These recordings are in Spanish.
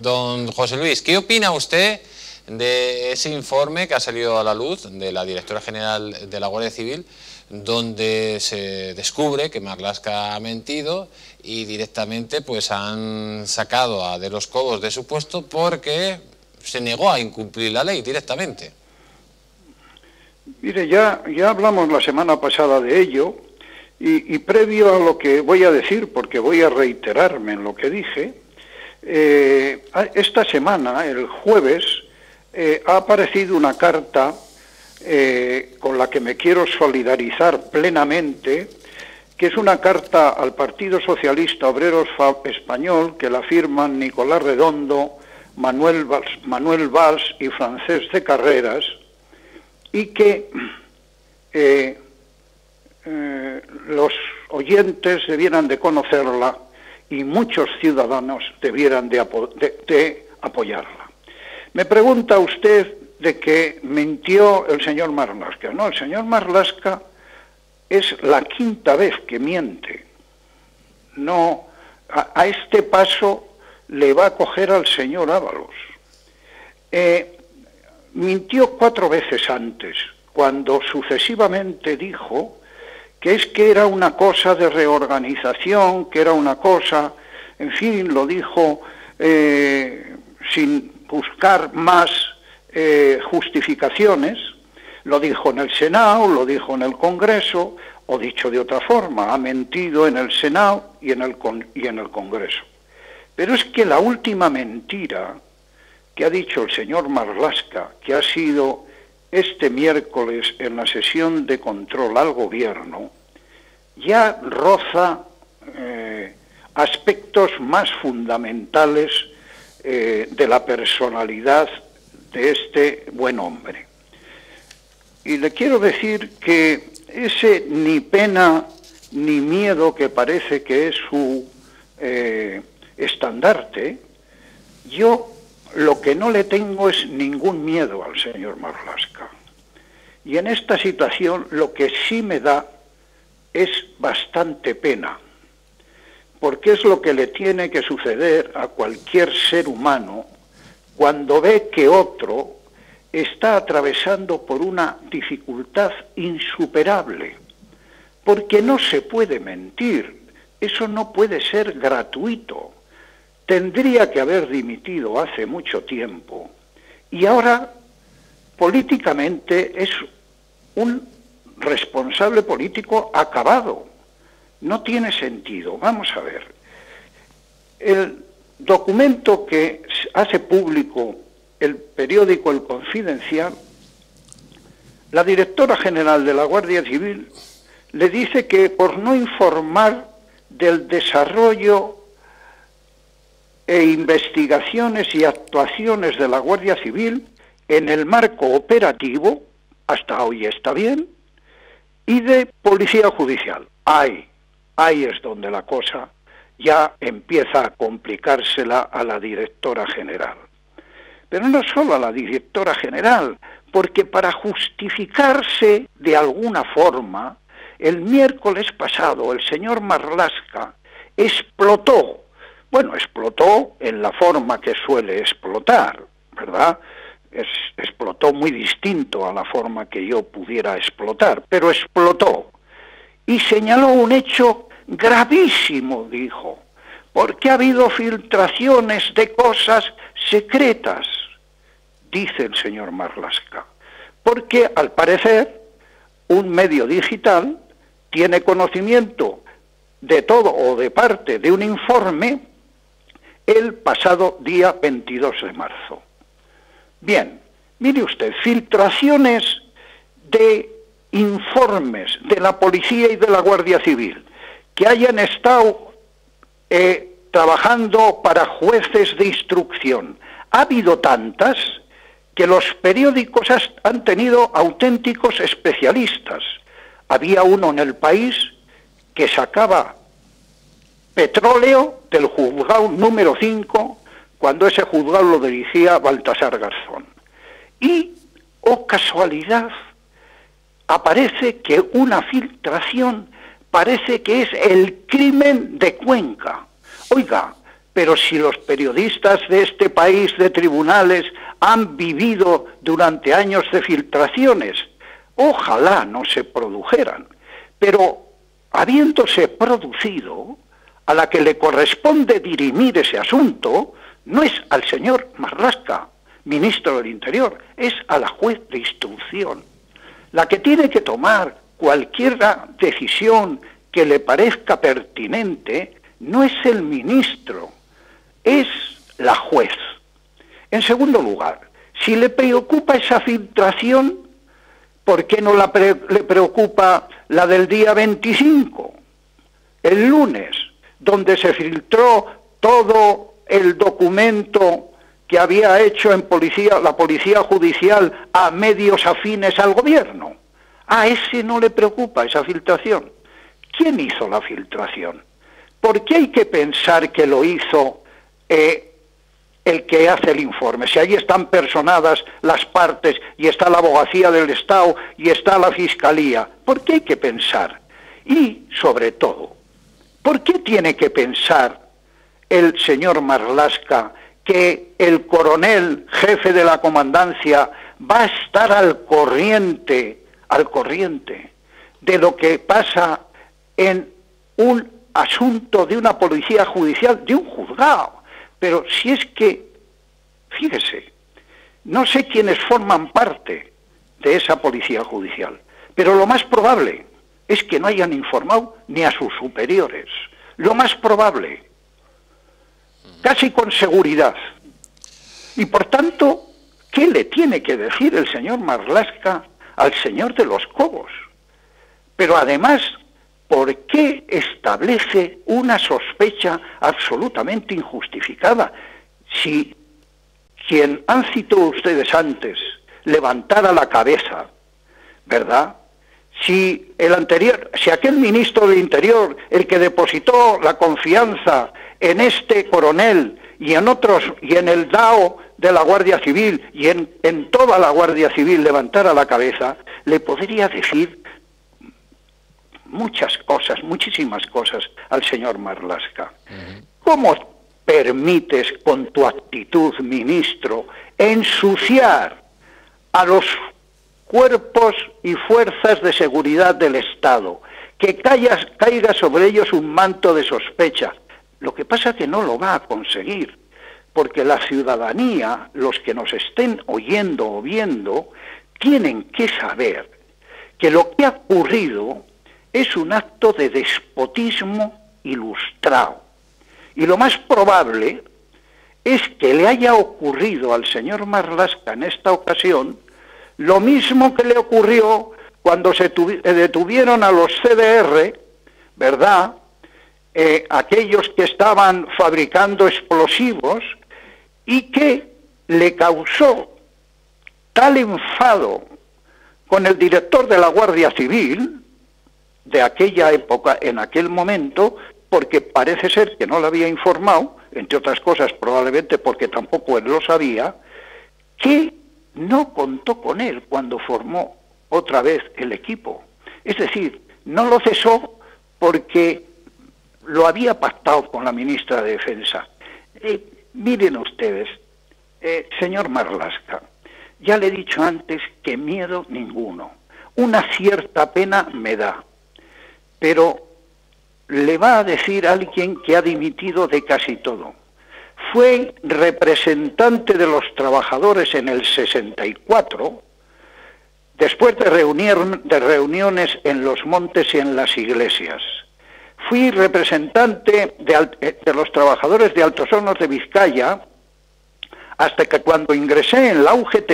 Don José Luis, ¿qué opina usted de ese informe que ha salido a la luz de la directora general de la Guardia Civil, donde se descubre que Marlaska ha mentido y directamente pues han sacado a De los Cobos de su puesto porque se negó a incumplir la ley directamente? Mire, ya, ya hablamos la semana pasada de ello y, y previo a lo que voy a decir, porque voy a reiterarme en lo que dije, eh, esta semana, el jueves, eh, ha aparecido una carta eh, con la que me quiero solidarizar plenamente, que es una carta al Partido Socialista Obrero Español que la firman Nicolás Redondo, Manuel Valls, Manuel Valls y Francés de Carreras, y que los oyentes debieran de conocerla y muchos ciudadanos debieran de, apoyarla. Me pregunta usted de que mintió el señor Marlaska. No, el señor Marlaska es la quinta vez que miente. No, a, este paso le va a coger al señor Ábalos. Eh, mintió cuatro veces antes, cuando sucesivamente dijo que es que era una cosa de reorganización, que era una cosa, en fin, lo dijo eh, sin buscar más eh, justificaciones, lo dijo en el Senado, lo dijo en el Congreso, o dicho de otra forma, ha mentido en el Senado y en el, y en el Congreso. Pero es que la última mentira que ha dicho el señor Marlaska, que ha sido este miércoles en la sesión de control al gobierno ya roza eh, aspectos más fundamentales eh, de la personalidad de este buen hombre. Y le quiero decir que ese ni pena ni miedo que parece que es su eh, estandarte, yo lo que no le tengo es ningún miedo al señor Marlasca. Y en esta situación lo que sí me da es bastante pena, porque es lo que le tiene que suceder a cualquier ser humano cuando ve que otro está atravesando por una dificultad insuperable, porque no se puede mentir, eso no puede ser gratuito. Tendría que haber dimitido hace mucho tiempo y ahora políticamente es un responsable político acabado. No tiene sentido. Vamos a ver. El documento que hace público el periódico El Confidencial, la directora general de la Guardia Civil le dice que por no informar del desarrollo e investigaciones y actuaciones de la Guardia Civil en el marco operativo, hasta hoy está bien, y de Policía Judicial. Ahí, ahí es donde la cosa ya empieza a complicársela a la directora general. Pero no solo a la directora general, porque para justificarse de alguna forma, el miércoles pasado el señor Marlasca explotó bueno, explotó en la forma que suele explotar, ¿verdad? Explotó muy distinto a la forma que yo pudiera explotar, pero explotó. Y señaló un hecho gravísimo, dijo, porque ha habido filtraciones de cosas secretas, dice el señor Marlasca, porque al parecer un medio digital tiene conocimiento de todo o de parte de un informe el pasado día 22 de marzo. Bien, mire usted, filtraciones de informes de la policía y de la Guardia Civil que hayan estado eh, trabajando para jueces de instrucción. Ha habido tantas que los periódicos han tenido auténticos especialistas. Había uno en el país que sacaba petróleo del juzgado número 5, cuando ese juzgado lo dirigía Baltasar Garzón. Y, oh casualidad, aparece que una filtración parece que es el crimen de Cuenca. Oiga, pero si los periodistas de este país de tribunales han vivido durante años de filtraciones, ojalá no se produjeran, pero habiéndose producido, a la que le corresponde dirimir ese asunto no es al señor Marlasca, ministro del Interior, es a la juez de instrucción, la que tiene que tomar cualquier decisión que le parezca pertinente, no es el ministro, es la juez. En segundo lugar, si le preocupa esa filtración, ¿por qué no le preocupa la del día 25, el lunes, donde se filtró todo el documento que había hecho en policía, la policía judicial a medios afines al gobierno? A ese no le preocupa esa filtración. ¿Quién hizo la filtración? ¿Por qué hay que pensar que lo hizo eh, el que hace el informe? Si ahí están personadas las partes y está la abogacía del Estado y está la Fiscalía, ¿por qué hay que pensar? Y, sobre todo, ¿por qué tiene que pensar el señor Marlasca que el coronel jefe de la comandancia va a estar al corriente, al corriente de lo que pasa en un asunto de una policía judicial, de un juzgado. Pero si es que, fíjese, no sé quiénes forman parte de esa policía judicial, pero lo más probable es que no hayan informado ni a sus superiores. Lo más probable, casi con seguridad. Y por tanto, ¿qué le tiene que decir el señor Marlasca al señor de los Cobos? Pero además ¿por qué establece una sospecha absolutamente injustificada? Si quien han citado ustedes antes levantara la cabeza, ¿verdad? Si el anterior, si aquel ministro del Interior, el que depositó la confianza en este coronel y en otros, y en el DAO de la Guardia Civil y en, en toda la Guardia Civil levantara la cabeza, le podría decir muchas cosas, muchísimas cosas al señor Marlasca. ¿Cómo permites con tu actitud, ministro, ensuciar a los cuerpos y fuerzas de seguridad del Estado, que caiga sobre ellos un manto de sospecha? Lo que pasa es que no lo va a conseguir, porque la ciudadanía, los que nos estén oyendo o viendo, tienen que saber que lo que ha ocurrido es un acto de despotismo ilustrado. Y lo más probable es que le haya ocurrido al señor Marlasca en esta ocasión lo mismo que le ocurrió cuando se eh, detuvieron a los CDR, ¿verdad? Eh, aquellos que estaban fabricando explosivos y que le causó tal enfado con el director de la Guardia Civil, de aquella época, en aquel momento, porque parece ser que no lo había informado, entre otras cosas probablemente porque tampoco él lo sabía, que no contó con él cuando formó otra vez el equipo. Es decir, no lo cesó porque lo había pactado con la ministra de Defensa. Eh, miren ustedes, eh, señor Marlasca, ya le he dicho antes que miedo ninguno. Una cierta pena me da, pero le va a decir alguien que ha dimitido de casi todo. Fue representante de los trabajadores en el 64, después de, de reuniones en los montes y en las iglesias. Fui representante de, de los trabajadores de Altos Hornos de Vizcaya hasta que cuando ingresé en la UGT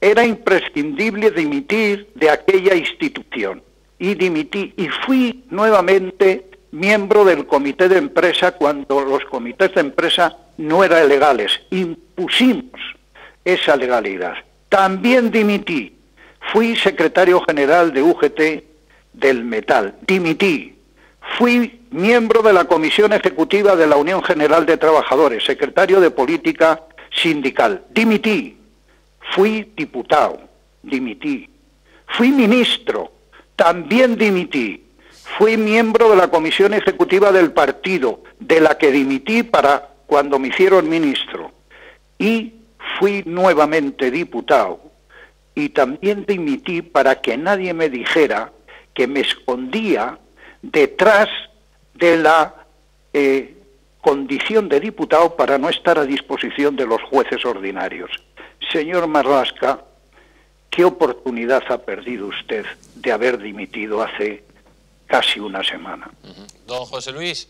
era imprescindible dimitir de aquella institución y dimití y fui nuevamente miembro del comité de empresa cuando los comités de empresa no eran legales. Impusimos esa legalidad. También dimití. Fui secretario general de UGT del Metal. Dimití. Fui miembro de la Comisión Ejecutiva de la Unión General de Trabajadores, secretario de Política Sindical. Dimití. Fui diputado. Dimití. Fui ministro también dimití. Fui miembro de la comisión ejecutiva del partido, de la que dimití para cuando me hicieron ministro y fui nuevamente diputado y también dimití para que nadie me dijera que me escondía detrás de la eh, condición de diputado para no estar a disposición de los jueces ordinarios. Señor Marlasca, ¿qué oportunidad ha perdido usted de haber dimitido hace casi una semana? Don José Luis.